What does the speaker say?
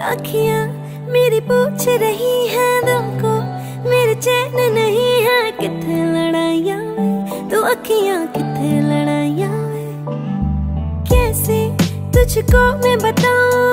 अखियाँ मेरी पूछ रही है दिल को मेरे चैन नहीं है। कितने लड़ाइया तो अखियाँ कितने लड़ाइया कैसे तुझको मैं बताऊँ?